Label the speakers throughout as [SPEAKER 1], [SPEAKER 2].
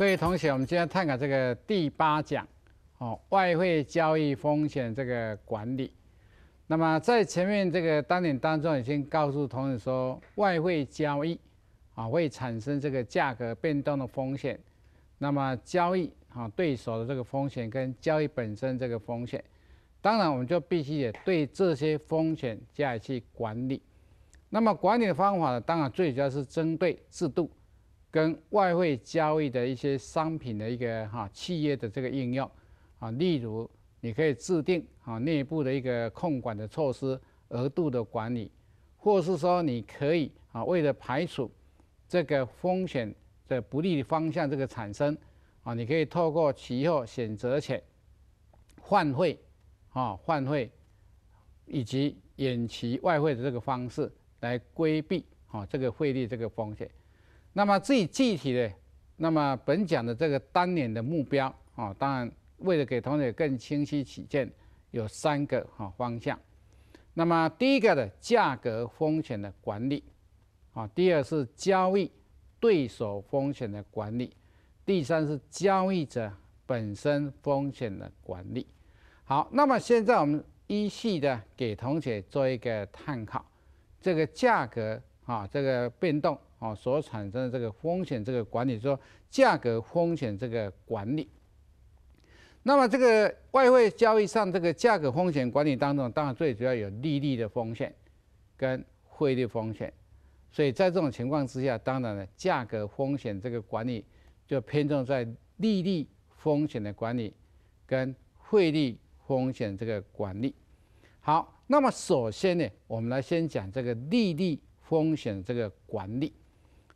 [SPEAKER 1] 各位同学，我们今天探讨这个第八讲，哦，外汇交易风险这个管理。那么在前面这个单点当中，已经告诉同学说，外汇交易啊会产生这个价格变动的风险。那么交易啊对手的这个风险跟交易本身这个风险，当然我们就必须也对这些风险加以去管理。那么管理的方法呢，当然最主要是针对制度。跟外汇交易的一些商品的一个哈企业的这个应用啊，例如你可以制定啊内部的一个控管的措施、额度的管理，或是说你可以啊为了排除这个风险的不利方向这个产生啊，你可以透过期货选择权换汇啊换汇以及延期外汇的这个方式来规避啊这个汇率这个风险。那么至于具体的，那么本讲的这个单年的目标啊，当然为了给同学更清晰起见，有三个哈方向。那么第一个的价格风险的管理，啊，第二是交易对手风险的管理，第三是交易者本身风险的管理。好，那么现在我们依序的给同学做一个探讨，这个价格啊，这个变动。哦，所产生的这个风险，这个管理说价格风险这个管理。那么这个外汇交易上这个价格风险管理当中，当然最主要有利率的风险跟汇率风险。所以在这种情况之下，当然了，价格风险这个管理就偏重在利率风险的管理跟汇率风险这个管理。好，那么首先呢，我们来先讲这个利率风险这个管理。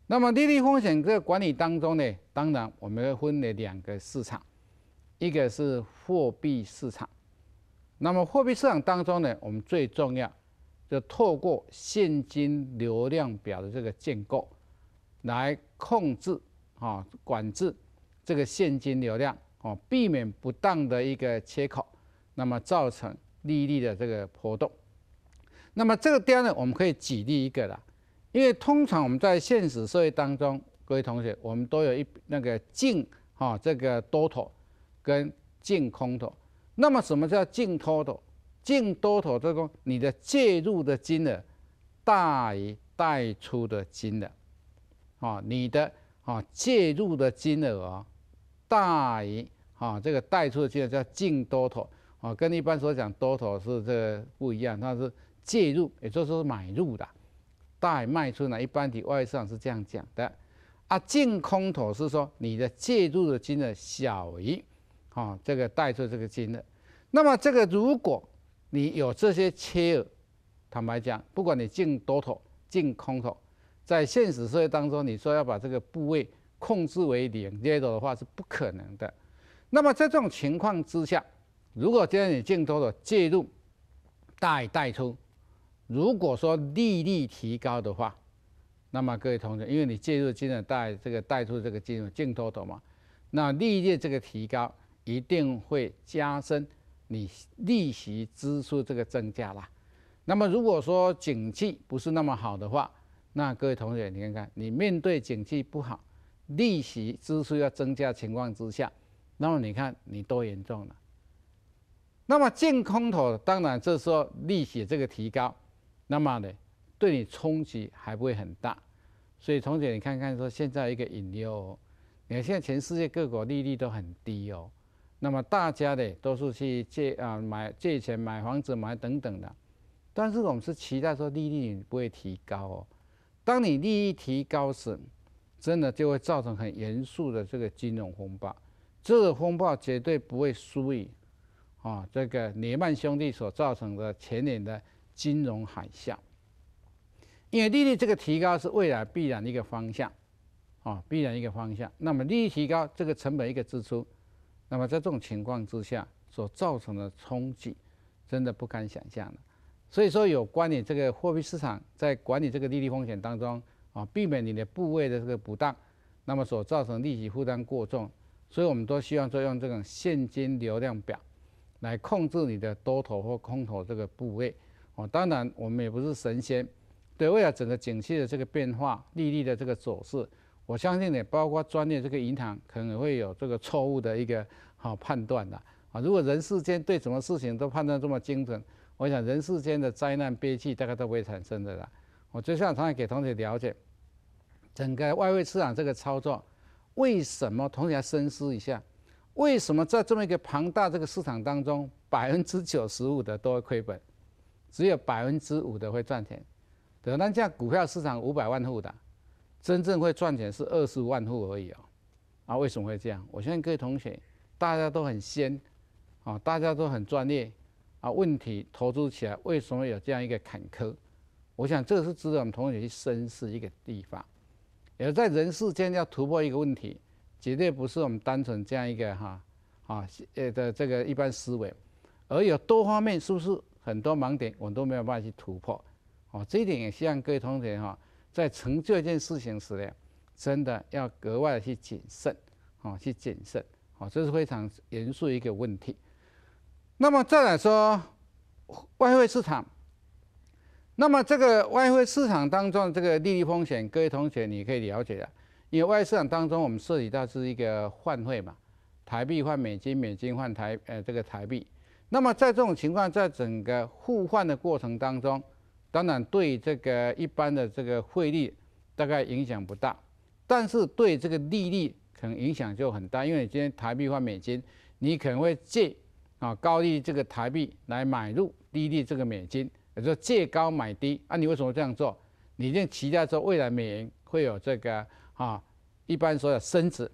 [SPEAKER 1] 那么利率风险这个管理当中呢，当然我们要分了两个市场，一个是货币市场。那么货币市场当中呢，我们最重要就透过现金流量表的这个建构，来控制啊管制这个现金流量啊，避免不当的一个缺口，那么造成利率的这个波动。那么这个地方呢，我们可以举例一个了。因为通常我们在现实社会当中，各位同学，我们都有一那个净哈这个多头跟净空头。那么什么叫净多头？净多头就是说你的介入的金额大于贷出的金额，啊，你的啊介入的金额啊大于啊这个贷出的金额叫净多头啊，跟一般所讲多头是这个不一样，它是介入，也就是说买入的。大卖出呢？一般的外市场是这样讲的啊。净空头是说你的介入的金额小于啊这个带出这个金额。那么这个如果你有这些缺额，坦白讲，不管你进多头、进空头，在现实社会当中，你说要把这个部位控制为零 z e 的话是不可能的。那么在这种情况之下，如果今天你进多头介入大于带出。如果说利率提高的话，那么各位同学，因为你介入金额带这个带出这个金额净多头嘛，那利率这个提高一定会加深你利息支出这个增加啦。那么如果说景气不是那么好的话，那各位同学你看看，你面对景气不好，利息支出要增加情况之下，那么你看你多严重了。那么净空头当然这时候利息这个提高。那么呢，对你冲击还不会很大，所以同学你看看说现在一个引诱，你看现在全世界各国利率都很低哦，那么大家呢都是去借啊买借钱买房子买等等的，但是我们是期待说利率不会提高哦，当你利率提高时，真的就会造成很严肃的这个金融风暴，这个风暴绝对不会输于啊这个雷曼兄弟所造成的前年的。金融海啸。因为利率这个提高是未来必然的一个方向，啊，必然一个方向。那么利率提高，这个成本一个支出，那么在这种情况之下所造成的冲击，真的不堪想象的。所以说，有关你这个货币市场在管理这个利率风险当中，啊，避免你的部位的这个不当，那么所造成利息负担过重，所以我们都希望说用这种现金流量表来控制你的多头或空头这个部位。哦，当然我们也不是神仙。对，未来整个景气的这个变化、利率的这个走势，我相信也，包括专业这个银行可能会有这个错误的一个好判断的啊。如果人世间对什么事情都判断这么精准，我想人世间的灾难悲剧大概都不会产生的啦。我就像常常给同学了解，整个外汇市场这个操作，为什么同学要深思一下？为什么在这么一个庞大这个市场当中，百分之九十五的都会亏本，只有百分之五的会赚钱？对，那这样股票市场五百万户的，真正会赚钱是二十五万户而已哦。啊，为什么会这样？我相信各位同学，大家都很先，啊，大家都很专业，啊，问题投资起来为什么有这样一个坎坷？我想这是值得我们同学去深思一个地方。也在人世间要突破一个问题，绝对不是我们单纯这样一个哈，啊，呃的这个一般思维，而有多方面是不是很多盲点，我都没有办法去突破。哦，这一点也希望各位同学哈，在成就一件事情时呢，真的要格外的去谨慎，哦，去谨慎，哦，这是非常严肃一个问题。那么再来说外汇市场，那么这个外汇市场当中的这个利率风险，各位同学你可以了解的，因为外汇市场当中我们涉及到是一个换汇嘛，台币换美金，美金换台，呃，这个台币。那么在这种情况，在整个互换的过程当中，当然，对这个一般的这个汇率大概影响不大，但是对这个利率可能影响就很大。因为你今天台币换美金，你可能会借啊高利这个台币来买入低利这个美金，也就借高买低。啊，你为什么这样做？你一定期待说未来美元会有这个啊一般说的升值，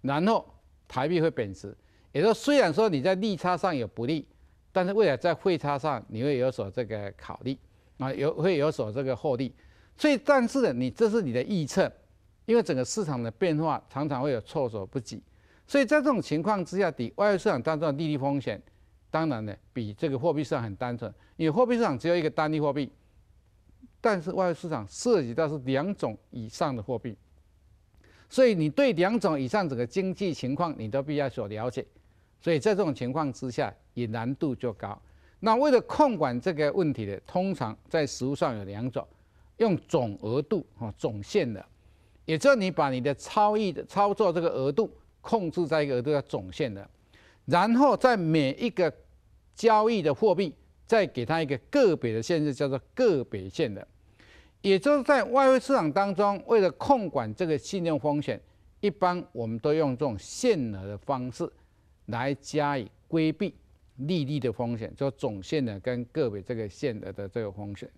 [SPEAKER 1] 然后台币会贬值。也就虽然说你在利差上有不利，但是未来在汇差上你会有所这个考虑。啊，有会有所这个获利，所以但是呢，你这是你的预测，因为整个市场的变化常常会有措手不及，所以在这种情况之下，底外汇市场当中的利率风险，当然呢比这个货币市场很单纯，因为货币市场只有一个单一货币，但是外汇市场涉及到是两种以上的货币，所以你对两种以上整个经济情况你都必要所了解，所以在这种情况之下，也难度就高。那为了控管这个问题的，通常在实物上有两种，用总额度哈总线的，也就是你把你的超易的操作这个额度控制在一个额度叫总线的，然后在每一个交易的货币再给它一个个别的限制，叫做个别限的，也就是在外汇市场当中，为了控管这个信用风险，一般我们都用这种限额的方式来加以规避。利率的风险，就总线的跟个别这个线的的这个风险。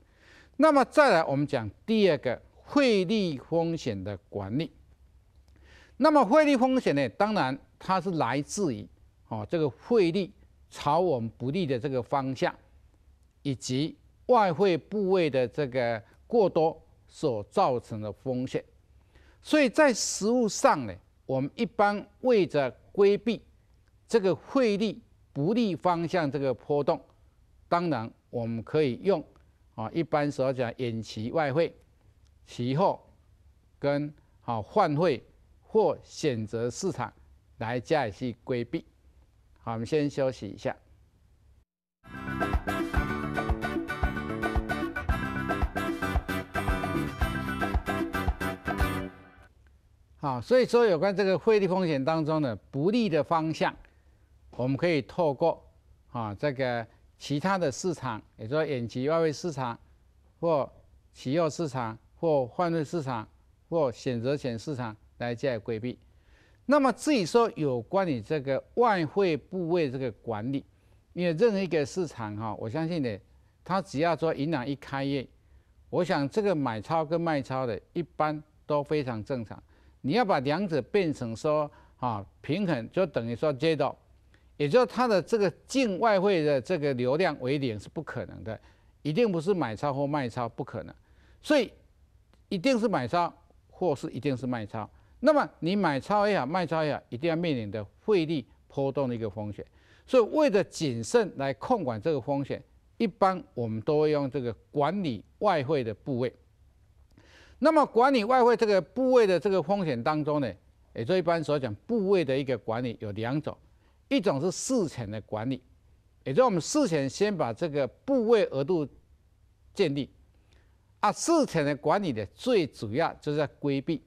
[SPEAKER 1] 那么再来，我们讲第二个汇率风险的管理。那么汇率风险呢，当然它是来自于哦这个汇率朝我们不利的这个方向，以及外汇部位的这个过多所造成的风险。所以在实物上呢，我们一般为着规避这个汇率。不利方向这个波动，当然我们可以用啊，一般所讲远期外汇、期货跟好换汇或选择市场来加以去规避。好，我们先休息一下。好，所以说有关这个汇率风险当中的不利的方向。我们可以透过啊这个其他的市场，也就是说远期外汇市场，或期货市场，或换汇市场，或选择权市场来加以规避。那么至于说有关于这个外汇部位这个管理，因为任何一个市场哈，我相信呢，它只要说银行一开业，我想这个买超跟卖超的一般都非常正常。你要把两者变成说啊平衡，就等于说接到。也就是它的这个净外汇的这个流量为零是不可能的，一定不是买超或卖超，不可能。所以一定是买超或是一定是卖超。那么你买超也好，卖超也好，一定要面临的汇率波动的一个风险。所以为了谨慎来控管这个风险，一般我们都会用这个管理外汇的部位。那么管理外汇这个部位的这个风险当中呢，也就一般所讲部位的一个管理有两种，一种是事前的管理，也就是我们事前先把这个部位额度建立，啊，事前的管理的最主要就是在规避，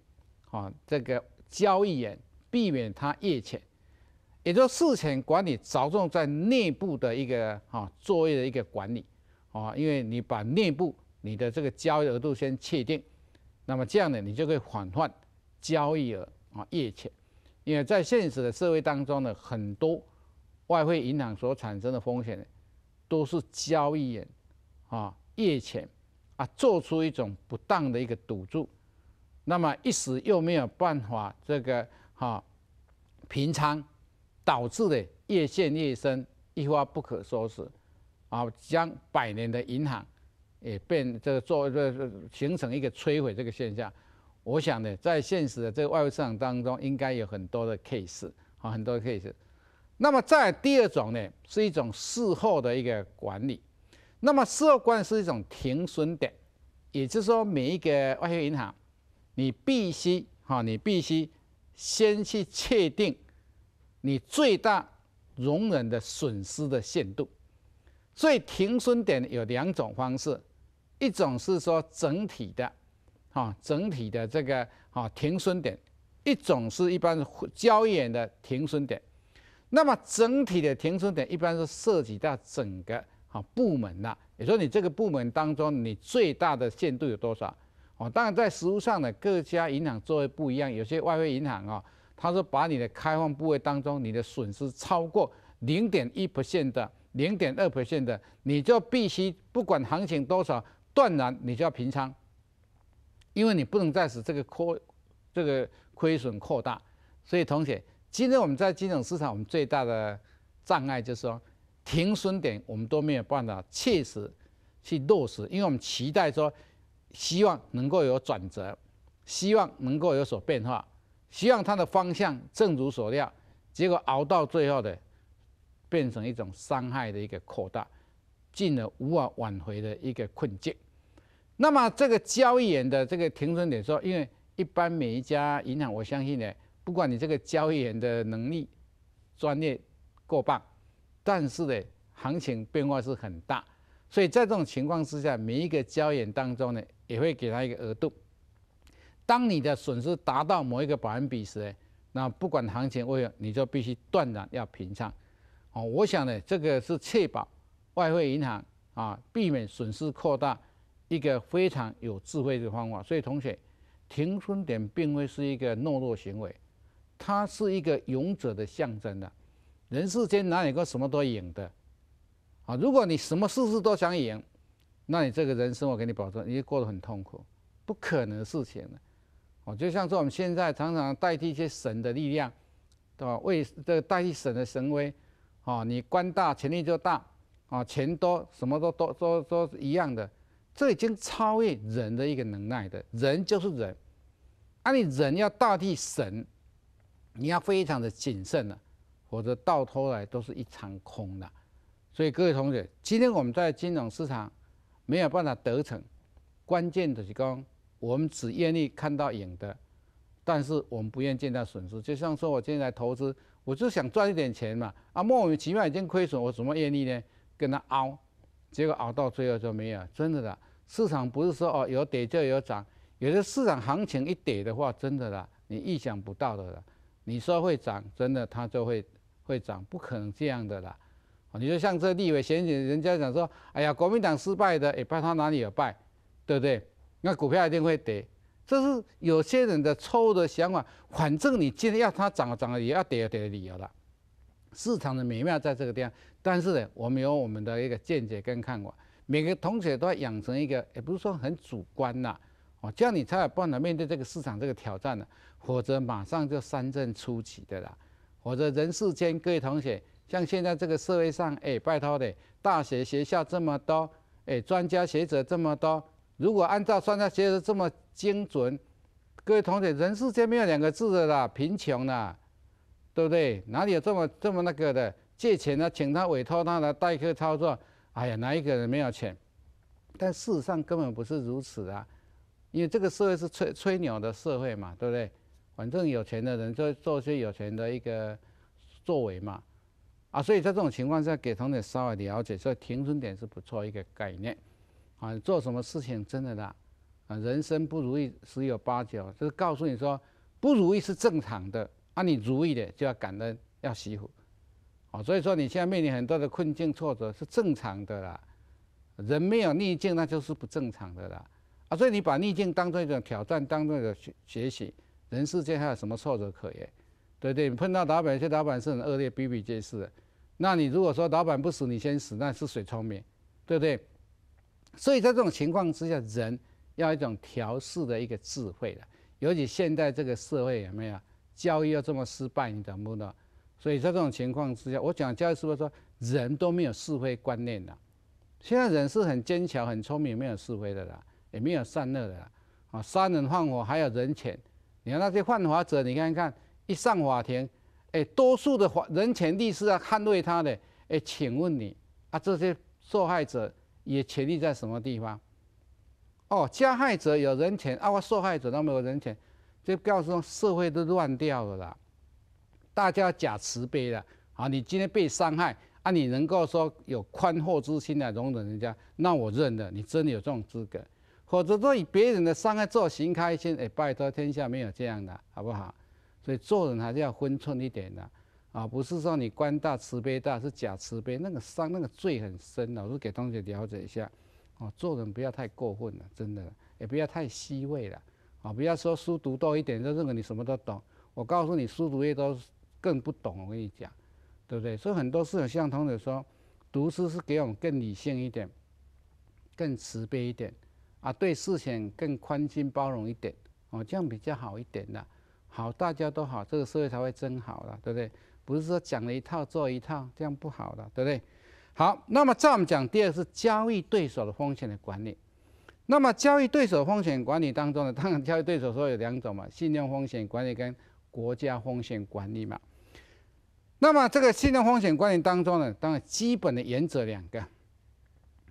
[SPEAKER 1] 啊，这个交易员避免他越钱，也就是事前管理着重在内部的一个啊作业的一个管理，啊，因为你把内部你的这个交易额度先确定。那么这样呢，你就可以缓缓交易额啊越浅，因为在现实的社会当中呢，很多外汇银行所产生的风险，都是交易员啊越浅啊做出一种不当的一个赌注，那么一时又没有办法这个哈平仓，导致的越陷越深，一发不可收拾啊，将百年的银行。也变这个做这形成一个摧毁这个现象，我想呢，在现实的这个外汇市场当中，应该有很多的 case 啊，很多 case。那么在第二种呢，是一种事后的一个管理。那么事后管理是一种停损点，也就是说，每一个外汇银行，你必须哈，你必须先去确定你最大容忍的损失的限度。所以停损点有两种方式。一种是说整体的，啊，整体的这个啊停损点；一种是一般交易员的停损点。那么整体的停损点一般是涉及到整个啊部门的，也说你这个部门当中你最大的限度有多少？哦，当然在实物上呢，各家银行作为不一样，有些外汇银行啊，他说把你的开放部位当中你的损失超过零点一 percent 的、零点二 percent 的，你就必须不管行情多少。断然你就要平仓，因为你不能再使这个亏这个亏损扩大。所以同学，今天我们在金融市场，我们最大的障碍就是说，停损点我们都没有办法切实去落实，因为我们期待说，希望能够有转折，希望能够有所变化，希望它的方向正如所料，结果熬到最后的，变成一种伤害的一个扩大，进而无法挽回的一个困境。那么这个交易员的这个停损点说，因为一般每一家银行，我相信呢，不管你这个交易员的能力、专业过棒，但是呢，行情变化是很大，所以在这种情况之下，每一个交易员当中呢，也会给他一个额度。当你的损失达到某一个百分比时，那不管行情为何，你就必须断然要平仓。哦，我想呢，这个是确保外汇银行啊，避免损失扩大。一个非常有智慧的方法，所以同学，停损点并非是一个懦弱行为，它是一个勇者的象征的。人世间哪有个什么都赢的？啊，如果你什么事事都想赢，那你这个人生我给你保证，你过得很痛苦，不可能事情的。哦，就像说我们现在常常代替一些神的力量，对吧？为这个代替神的神威，啊，你官大权力就大，啊，钱多什么都都都都一样的。这已经超越人的一个能耐的，人就是人，啊，你人要代替神，你要非常的谨慎了，否则到头来都是一场空的。所以各位同学，今天我们在金融市场没有办法得逞，关键的是讲我们只愿意看到赢的，但是我们不愿见到损失。就像说我现在投资，我就想赚一点钱嘛，啊，莫名其妙已经亏损，我怎么愿意呢？跟他熬，结果熬到最后就没有，真的的。市场不是说哦有跌就有涨，有的市场行情一跌的话，真的啦，你意想不到的啦。你说会涨，真的它就会会涨，不可能这样的啦。你就像这立委选举，人家讲说，哎呀，国民党失败的，也不知他哪里有败，对不对？那股票一定会跌，这是有些人的错误的想法。反正你今天要它涨了涨了，也要跌了跌的理由了。市场的美妙在这个地方，但是呢，我们有我们的一个见解跟看法。每个同学都要养成一个，也不是说很主观呐，哦，这样你才有办法面对这个市场这个挑战呢，否则马上就三阵初起的啦。或者人世间各位同学，像现在这个社会上，哎，拜托的，大学学校这么多，哎，专家学者这么多，如果按照专家学者这么精准，各位同学，人世间没有两个字的啦，贫穷啦，对不对？哪里有这么这么那个的？借钱呢，请他委托他来代客操作，哎呀，哪一个人没有钱？但事实上根本不是如此啊，因为这个社会是吹吹牛的社会嘛，对不对？反正有钱的人就做些有钱的一个作为嘛，啊，所以在这种情况下给同学稍微了解，所以停损点是不错一个概念，啊，做什么事情真的啦，啊，人生不如意十有八九，就是告诉你说不如意是正常的，啊，你如意的就要感恩要惜福，啊，所以说你现在面临很多的困境挫折是正常的啦，人没有逆境那就是不正常的啦，啊，所以你把逆境当做一种挑战，当做一种学习。人世间还有什么挫折可言？对不对，碰到老板，有些老板是很恶劣，比比皆是的。那你如果说老板不死，你先死，那是谁聪明？对不对？所以在这种情况之下，人要一种调试的一个智慧了。尤其现在这个社会有没有教育又这么失败，你懂不懂？所以在这种情况之下，我讲教育是不是说人都没有是非观念的？现在人是很坚强、很聪明，没有是非的啦，也没有善恶的啦。啊，杀人放火还有人权。你看那些犯法者，你看看一上法庭，哎，多数的法人权律师啊捍卫他的，哎，请问你啊，这些受害者也权利在什么地方？哦，加害者有人权啊，我受害者都没有人权，就告诉社会都乱掉了啦。大家假慈悲了啊，你今天被伤害啊，你能够说有宽厚之心来容忍人家，那我认了，你真的有这种资格。或者说以别人的伤害做行开心，哎，拜托天下没有这样的，好不好？所以做人还是要分寸一点的，啊，不是说你官大慈悲大是假慈悲，那个伤那个罪很深的，我给同学了解一下，哦，做人不要太过分了，真的，也不要太虚伪了，啊，不要说书读多一点就认为你什么都懂，我告诉你，书读越多更不懂，我跟你讲，对不对？所以很多事情像同学说，读书是给我们更理性一点，更慈悲一点。啊，对事情更宽心包容一点，哦，这样比较好一点的，好，大家都好，这个社会才会真好了，对不对？不是说讲了一套做一套，这样不好的，对不对？好，那么再我们讲第二是交易对手的风险的管理。那么交易对手风险管理当中呢，当然交易对手说有两种嘛，信用风险管理跟国家风险管理嘛。那么这个信用风险管理当中呢，当然基本的原则两个。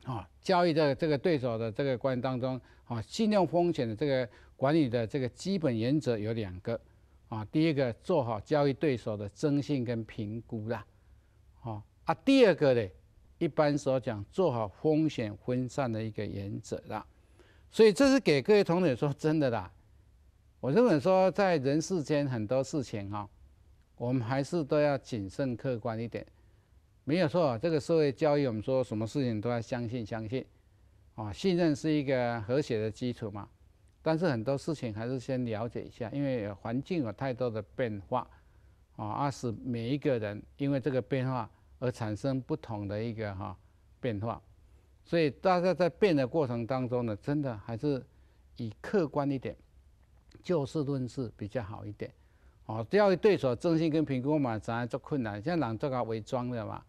[SPEAKER 1] 啊，交易的这个对手的这个过程当中，啊，信用风险的这个管理的这个基本原则有两个，啊，第一个做好交易对手的征信跟评估啦，啊啊，第二个呢，一般所讲做好风险分散的一个原则啦，所以这是给各位同学说真的啦，我认为说在人世间很多事情哈，我们还是都要谨慎客观一点。没有错，这个社会教育我们说什么事情都要相信，相信，啊，信任是一个和谐的基础嘛。但是很多事情还是先了解一下，因为环境有太多的变化，啊，而使每一个人因为这个变化而产生不同的一个哈变化，所以大家在变的过程当中呢，真的还是以客观一点，就事论事比较好一点。哦，教育对手征信跟评估嘛，咱做困难，像人做个伪装的嘛。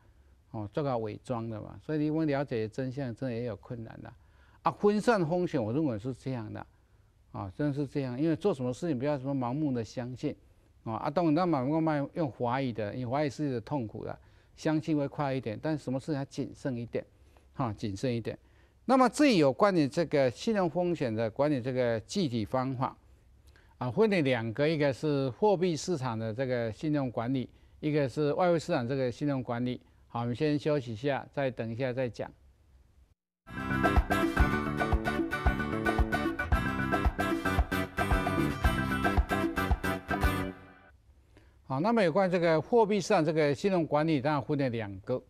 [SPEAKER 1] 哦，做个伪装的嘛，所以你们了解真相，真的也有困难的。啊，分散风险，我认为是这样的，啊，真是这样。因为做什么事情不要什么盲目的相信，啊，啊，当然那盲目卖用怀疑的，因为怀疑是痛苦的，相信会快一点，但什么事情要谨慎一点，哈，谨慎一点。那么至于有关于这个信用风险的管理这个具体方法，啊，分为两个，一个是货币市场的这个信用管理，一个是外汇市场这个信用管理。好，我们先休息一下，再等一下再讲。好，那么有关这个货币市场这个信用管理，当然分了两个，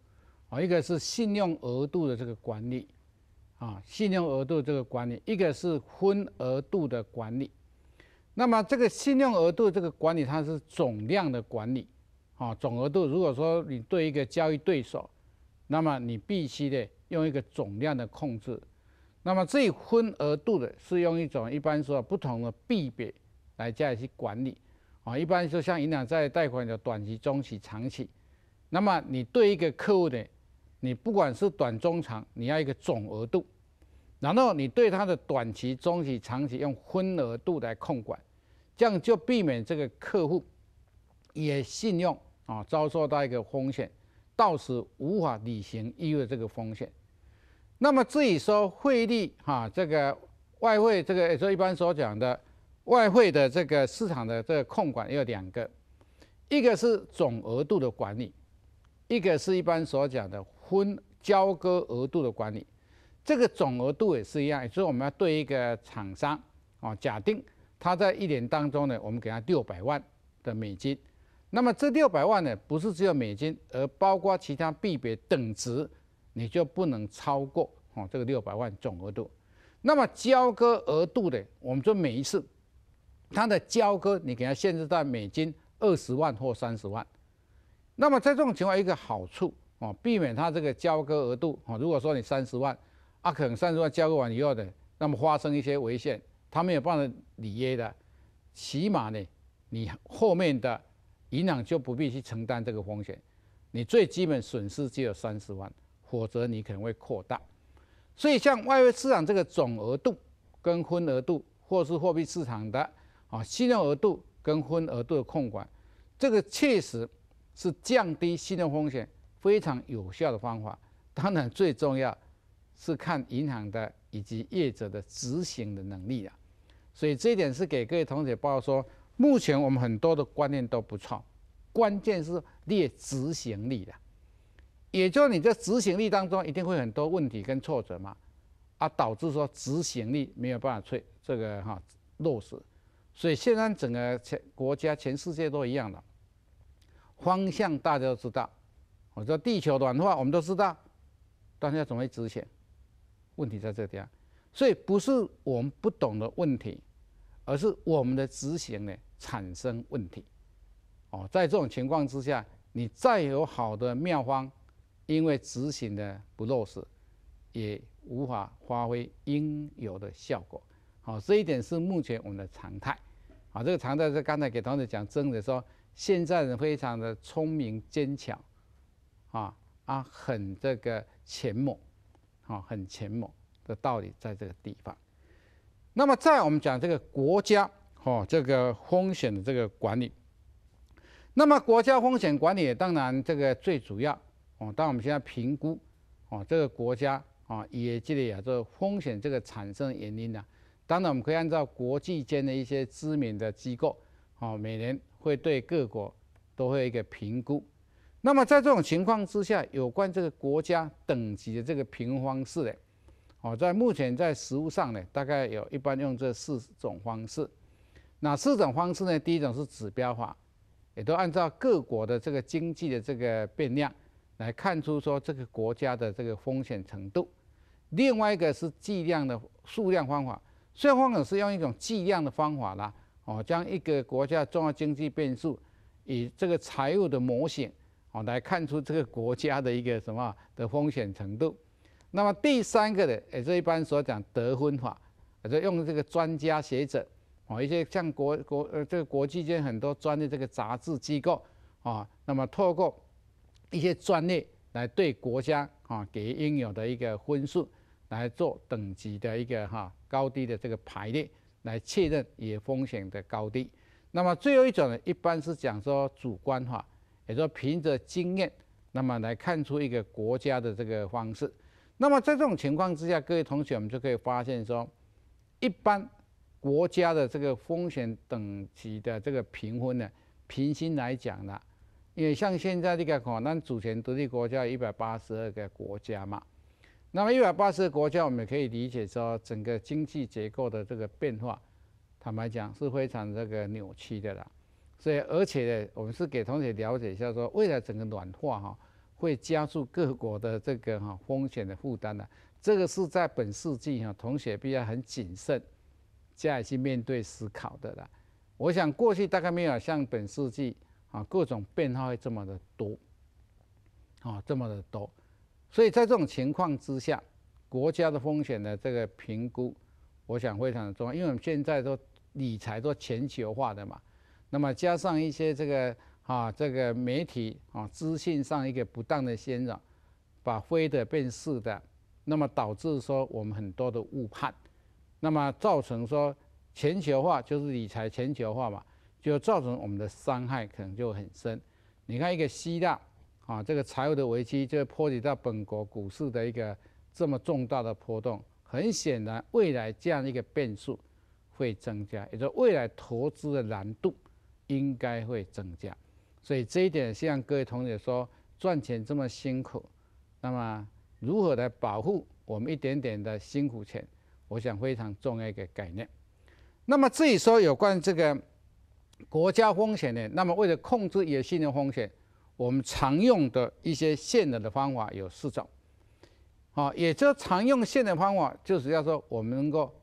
[SPEAKER 1] 啊，一个是信用额度的这个管理，啊，信用额度这个管理，一个是分额度的管理。那么这个信用额度这个管理，它是总量的管理。啊，总额度，如果说你对一个交易对手，那么你必须的用一个总量的控制。那么这分额度的是用一种一般说不同的币别来加以去管理。啊，一般说像银行在贷款的短期、中期、长期。那么你对一个客户的你不管是短中长，你要一个总额度，然后你对它的短期、中期、长期用分额度来控管，这样就避免这个客户也信用啊遭受到一个风险，到时无法履行义务这个风险。那么至于说汇率哈，这个外汇这个也就一般所讲的外汇的这个市场的这个控管有两个，一个是总额度的管理，一个是一般所讲的。分交割额度的管理，这个总额度也是一样，也就是我们要对一个厂商啊，假定他在一年当中呢，我们给他六百万的美金，那么这六百万呢，不是只有美金，而包括其他币别等值，你就不能超过哦这个六百万总额度。那么交割额度的，我们说每一次它的交割，你给它限制在美金二十万或三十万。那么在这种情况，一个好处。哦，避免他这个交割额度哦。如果说你三十万，啊，可能三十万交割完以后的，那么发生一些危险，他没有办法履约的，起码呢，你后面的银行就不必去承担这个风险，你最基本损失只有三十万，否则你可能会扩大。所以像外汇市场这个总额度跟分额度，或是货币市场的啊信用额度跟分额度的控管，这个确实是降低信用风险。非常有效的方法，当然最重要是看银行的以及业者的执行的能力了。所以这一点是给各位同学报告说，目前我们很多的观念都不错，关键是列执行力的，也就是你在执行力当中一定会很多问题跟挫折嘛，啊，导致说执行力没有办法去这个哈落实。所以现在整个全国家全世界都一样的方向，大家都知道。我说地球暖化，我们都知道，但是要怎么执行？问题在这地方，所以不是我们不懂的问题，而是我们的执行呢产生问题。哦，在这种情况之下，你再有好的妙方，因为执行的不落实，也无法发挥应有的效果。好，这一点是目前我们的常态。好，这个常态是刚才给同学讲真的说，现在人非常的聪明坚强。啊啊，很这个浅某，啊，很浅某的道理在这个地方。那么再我们讲这个国家，哦，这个风险的这个管理。那么国家风险管理当然这个最主要，哦，当我们现在评估，哦，这个国家啊，也这里啊，这个风险这个产生原因呢，当然我们可以按照国际间的一些知名的机构，哦，每年会对各国都会有一个评估。那么在这种情况之下，有关这个国家等级的这个评分方式呢，哦，在目前在实务上呢，大概有一般用这四种方式。哪四种方式呢？第一种是指标法，也都按照各国的这个经济的这个变量来看出说这个国家的这个风险程度。另外一个是计量的数量方法，数量方法是用一种计量的方法啦，哦，将一个国家重要经济变数以这个财务的模型。哦，来看出这个国家的一个什么的风险程度。那么第三个的，也是一般所讲得分法，也就用这个专家学者，哦，一些像国国呃这个国际间很多专业这个杂志机构啊，那么透过一些专业来对国家啊给应有的一个分数来做等级的一个哈高低的这个排列，来确认也风险的高低。那么最后一种呢，一般是讲说主观化。也说凭着经验，那么来看出一个国家的这个方式。那么在这种情况之下，各位同学，我们就可以发现说，一般国家的这个风险等级的这个评分呢，平均来讲呢，因为像现在这个可能主权独立国家一百八十二个国家嘛，那么一百八十个国家，我们可以理解说，整个经济结构的这个变化，坦白讲是非常这个扭曲的啦。所以，而且呢，我们是给同学了解一下，说未来整个暖化哈，会加速各国的这个哈风险的负担的。这个是在本世纪哈，同学必要很谨慎，加以去面对思考的啦。我想过去大概没有像本世纪啊各种变化会这么的多，啊这么的多。所以在这种情况之下，国家的风险的这个评估，我想非常的重要，因为我们现在都理财都全球化的嘛。那么加上一些这个啊，这个媒体啊资讯上一个不当的渲染，把非的变是的，那么导致说我们很多的误判，那么造成说全球化就是理财全球化嘛，就造成我们的伤害可能就很深。你看一个希腊啊，这个财务的危机就波及到本国股市的一个这么重大的波动，很显然未来这样一个变数会增加，也就未来投资的难度应该会增加。所以这一点，希望各位同学说，赚钱这么辛苦，那么如何来保护我们一点点的辛苦钱？我想非常重要一个概念。那么至于说有关这个国家风险呢，那么为了控制野性的风险，我们常用的一些现有的方法有四种。好，也就常用现的方法，就是要说我们能够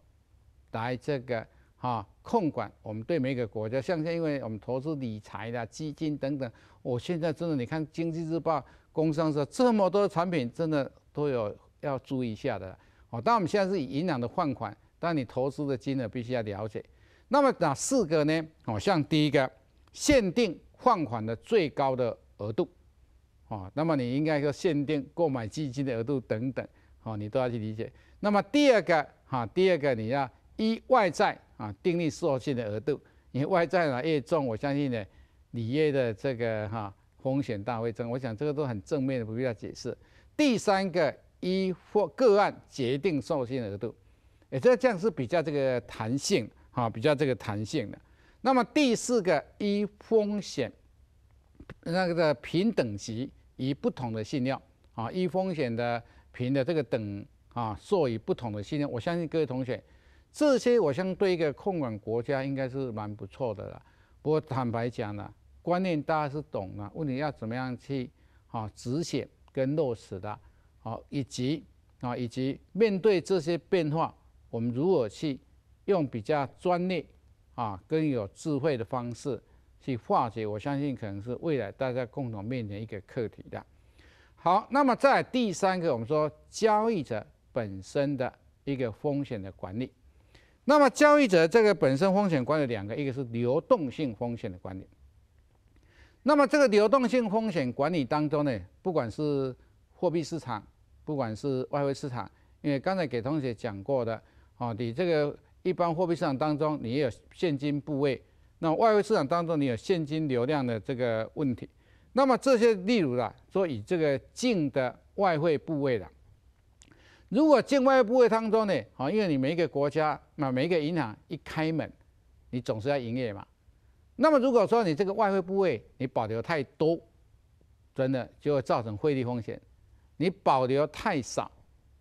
[SPEAKER 1] 来这个哈。控管我们对每个国家，像现在因为我们投资理财的基金等等，我现在真的你看《经济日报》工商社这么多产品，真的都有要注意一下的哦。当我们现在是以银行的换款，但你投资的金额必须要了解。那么哪四个呢？哦，像第一个限定换款的最高的额度，哦，那么你应该说限定购买基金的额度等等，哦，你都要去理解。那么第二个哈，第二个你要依外债。啊，定力授信的额度，因为外债呢越重，我相信呢，里约的这个哈风险大会增。我想这个都很正面的，不必要解释。第三个，依或个案决定授信额度，哎这这样是比较这个弹性，哈，比较这个弹性的。那么第四个，依风险那个的平等级，以不同的信料，啊，依风险的平的这个等啊，授予不同的信料。我相信各位同学。这些我相对一个控管国家应该是蛮不错的了。不过坦白讲呢，观念大家是懂了，问题要怎么样去啊执行跟落实的，好以及啊以及面对这些变化，我们如何去用比较专业啊更有智慧的方式去化解，我相信可能是未来大家共同面临一个课题的。好，那么在第三个，我们说交易者本身的一个风险的管理。那么交易者这个本身风险管理两个，一个是流动性风险的管理。那么这个流动性风险管理当中呢，不管是货币市场，不管是外汇市场，因为刚才给同学讲过的，啊，你这个一般货币市场当中你也有现金部位，那外汇市场当中你有现金流量的这个问题。那么这些例如啦，说以这个净的外汇部位的。如果境外部位当中呢，啊，因为你每一个国家，那每一个银行一开门，你总是要营业嘛。那么如果说你这个外汇部位你保留太多，真的就会造成汇率风险；你保留太少，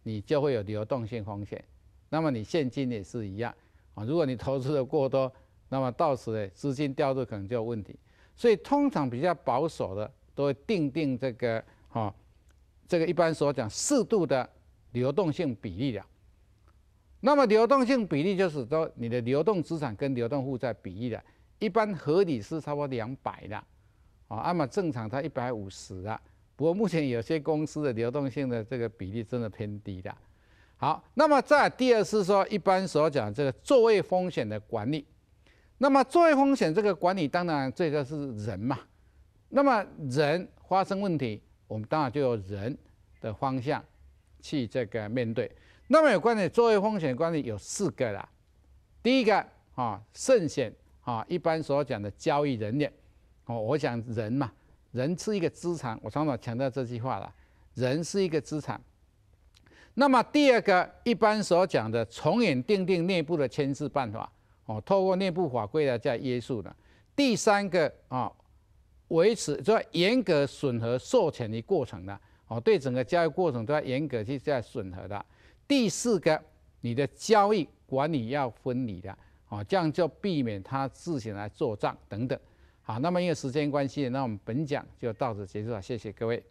[SPEAKER 1] 你就会有流动性风险。那么你现金也是一样啊，如果你投资的过多，那么到时呢资金调度可能就有问题。所以通常比较保守的都会定定这个，哈，这个一般所讲适度的。流动性比例的，那么流动性比例就是说你的流动资产跟流动负债比例的，一般合理是差不多两百的，啊，那么正常它一百五十的，不过目前有些公司的流动性的这个比例真的偏低的。好，那么在第二是说一般所讲这个座位风险的管理，那么座位风险这个管理当然这个是人嘛，那么人发生问题，我们当然就有人的方向。去这个面对，那么有关的作为风险管理有四个啦。第一个啊，慎险啊，一般所讲的交易人员哦，我讲人嘛，人是一个资产，我常常强调这句话了，人是一个资产。那么第二个，一般所讲的从严定定内部的牵制办法哦，透过内部法规来加约束的。第三个啊，维持就严格审核授权的过程呢。哦，对整个交易过程都要严格去在审核的。第四个，你的交易管理要分离的，哦，这样就避免他自行来做账等等。好，那么因为时间关系，那我们本讲就到此结束了，谢谢各位。